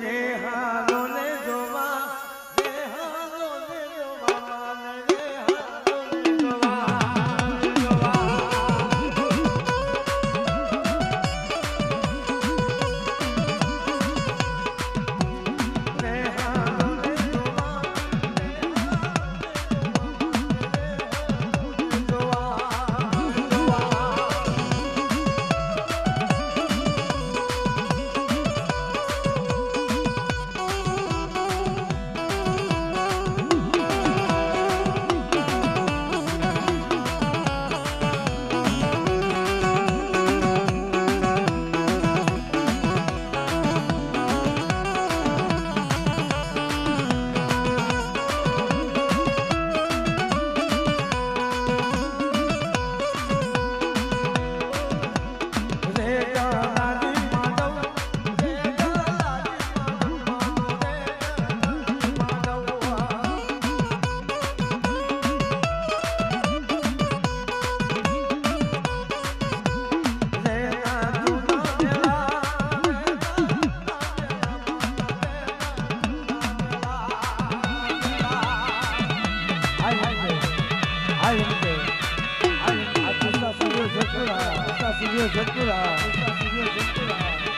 देहा 今天结束了啊，今天结束了啊